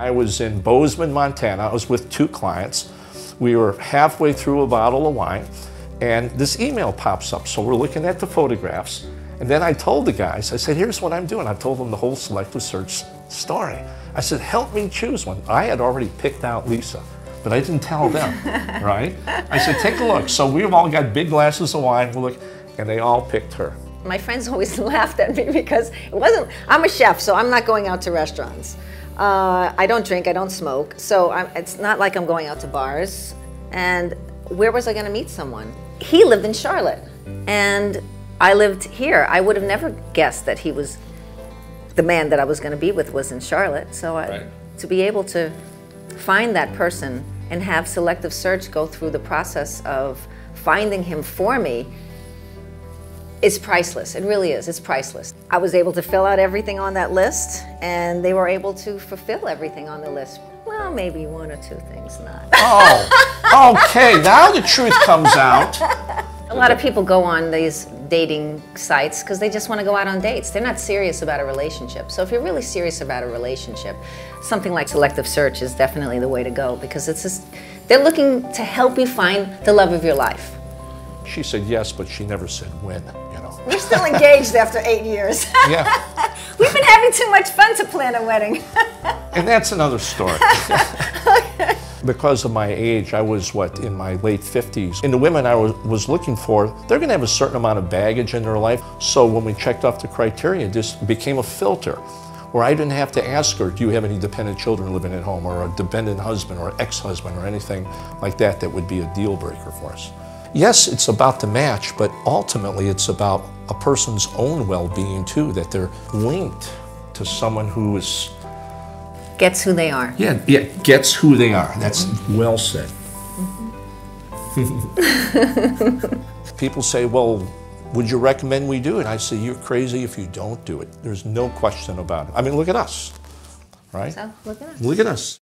I was in Bozeman, Montana. I was with two clients. We were halfway through a bottle of wine, and this email pops up. So we're looking at the photographs. And then I told the guys, I said, here's what I'm doing. I told them the whole selective search story. I said, help me choose one. I had already picked out Lisa, but I didn't tell them, right? I said, take a look. So we've all got big glasses of wine, we'll look, and they all picked her. My friends always laughed at me because it wasn't, I'm a chef, so I'm not going out to restaurants. Uh, I don't drink, I don't smoke, so I'm, it's not like I'm going out to bars. And where was I going to meet someone? He lived in Charlotte, and I lived here. I would have never guessed that he was the man that I was going to be with was in Charlotte. So I, Right. to be able to find that person and have selective search go through the process of finding him for me is priceless. It really is. It's priceless. I was able to fill out everything on that list, and they were able to fulfill everything on the list. Well, maybe one or two things not. Oh, okay, now the truth comes out. A lot of people go on these dating sites because they just want to go out on dates. They're not serious about a relationship. So if you're really serious about a relationship, something like selective search is definitely the way to go because it's just they're looking to help you find the love of your life. She said yes, but she never said when, you know. We're still engaged after eight years. Yeah, We've been having too much fun to plan a wedding. and that's another story. Because of my age, I was what, in my late 50s. And the women I was, was looking for, they're gonna have a certain amount of baggage in their life. So when we checked off the criteria, this became a filter where I didn't have to ask her, do you have any dependent children living at home or a dependent husband or ex-husband or anything like that that would be a deal breaker for us. Yes, it's about the match, but ultimately it's about a person's own well-being too, that they're linked to someone who is Gets who they are. yeah, yeah, gets who they are. That's well said. Mm-hmm. People say, well, would you recommend we do it? I say, you're crazy if you don't do it. There's no question about it. I mean, look at us, right? So look at us. Look at us.